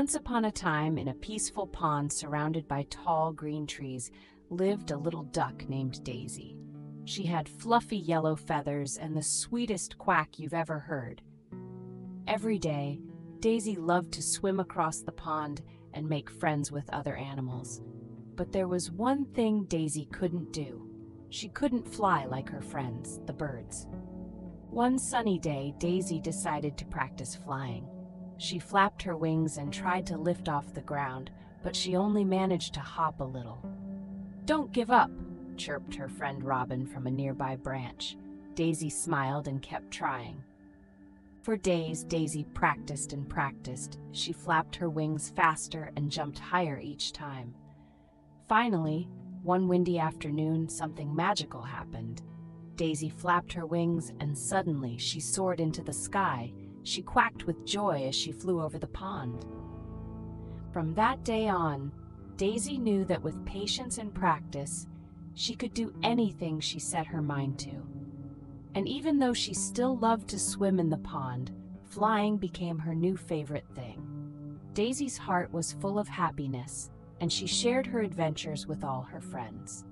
Once upon a time, in a peaceful pond surrounded by tall green trees, lived a little duck named Daisy. She had fluffy yellow feathers and the sweetest quack you've ever heard. Every day, Daisy loved to swim across the pond and make friends with other animals. But there was one thing Daisy couldn't do. She couldn't fly like her friends, the birds. One sunny day, Daisy decided to practice flying. She flapped her wings and tried to lift off the ground, but she only managed to hop a little. Don't give up, chirped her friend Robin from a nearby branch. Daisy smiled and kept trying. For days, Daisy practiced and practiced. She flapped her wings faster and jumped higher each time. Finally, one windy afternoon, something magical happened. Daisy flapped her wings and suddenly she soared into the sky. She quacked with joy as she flew over the pond. From that day on, Daisy knew that with patience and practice, she could do anything she set her mind to. And even though she still loved to swim in the pond, flying became her new favorite thing. Daisy's heart was full of happiness, and she shared her adventures with all her friends.